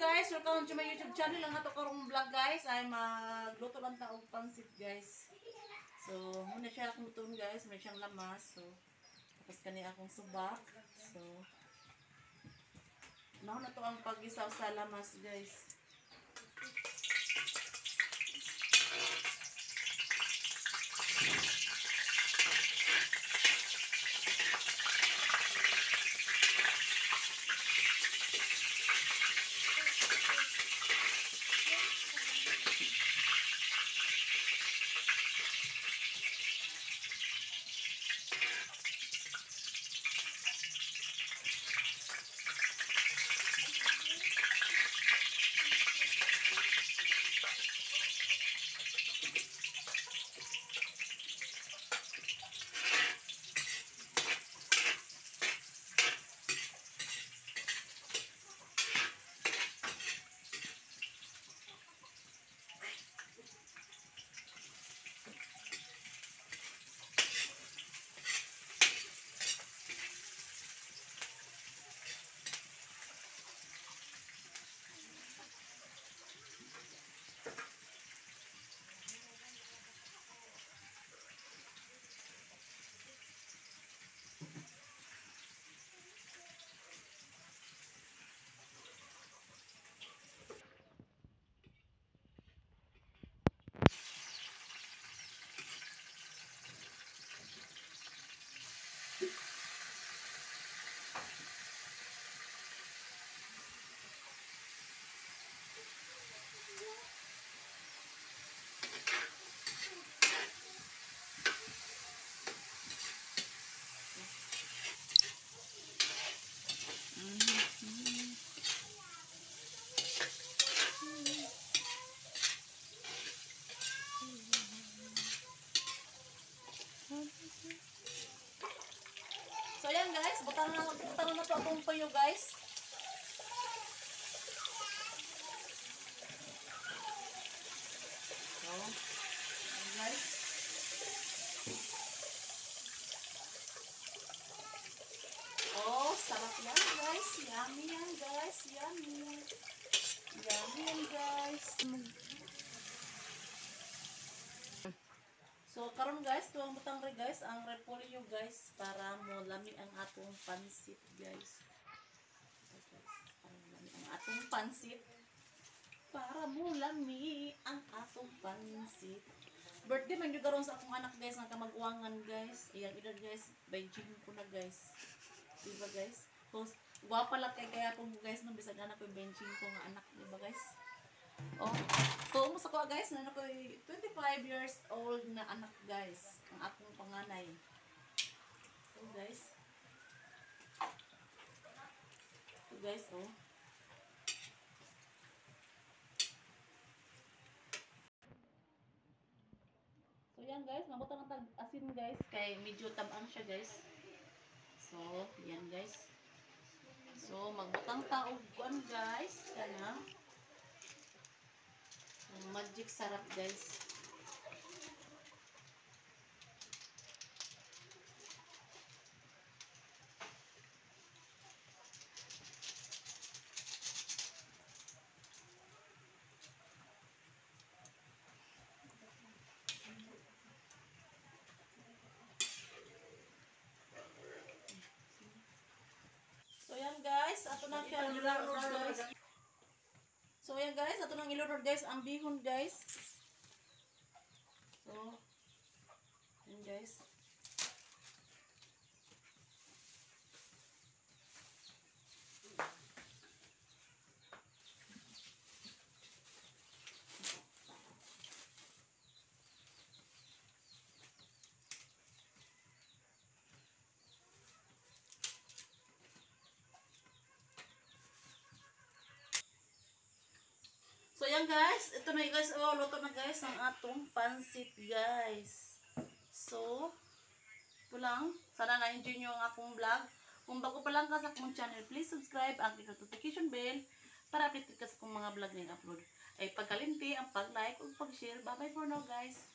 guys, welcome to my YouTube channel. Ang ato karong vlog guys ay magluto lang ta og pansit guys. So, muna siya akong lutuon guys, may siyang lamas. So, tapos kani akong subak. So, Nahon na to ang pag-isaw sa lamas guys. Guys, butang na butang na to akong payo guys. So, guys. Oh, sarap yan guys. Yummy yan guys. Yummy. Yummy yan guys. So karon guys, tuwang butang re guys, ang repolyo guys para mo lami ang atong pansit guys. Para lami ang atong pansit. Para mo lami ang atong pansit. Birthday man yung karon sa akong anak guys, nga kamag-uwangan guys. Iyang edad guys, by June ko na guys. Diba guys? Tapos, gwapa lang kay kaya po guys, nung bisag anak ko yung benching ko nga anak, diba guys? Oh, ko guys, na ako 25 years old na anak guys. Ang akong panganay. So guys. So guys, oh. So yan guys, mabuta ng tag asin guys kay medyo tabang siya guys. So, yan guys. So, magbutang taog kuan guys kana. Ang magic sarap guys. So yan guys, ato na guys. So yan guys, ato nang ilunod guys ang bihon guys. So yan guys. So yan guys, ito na guys, oh, luto na guys ang atong pansit guys. So, ito lang. Sana na-enjoy nyo ang akong vlog. Kung bago pa lang ka sa akong channel, please subscribe ang notification bell para update ka sa akong mga vlog na i-upload. Ay pagkalinti ang pag-like o pag-share. Bye-bye for now guys.